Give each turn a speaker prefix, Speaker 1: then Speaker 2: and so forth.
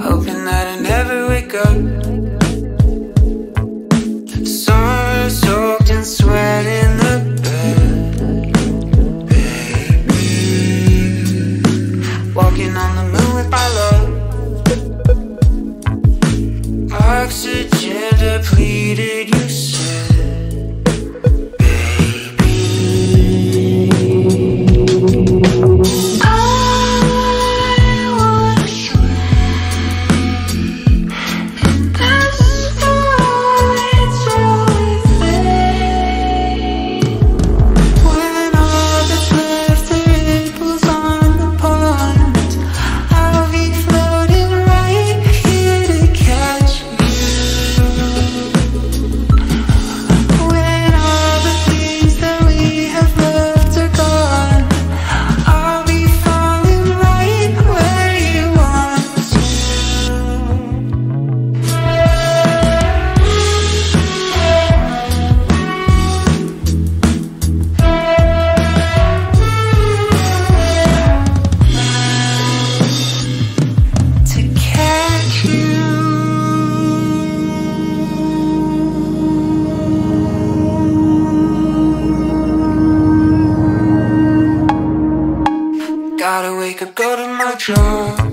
Speaker 1: Hoping that I never wake up. Soaked sweat in the bed. Baby. Walking on the moon with my love. Oxygen depleted, you said. Gotta wake up, go to my job.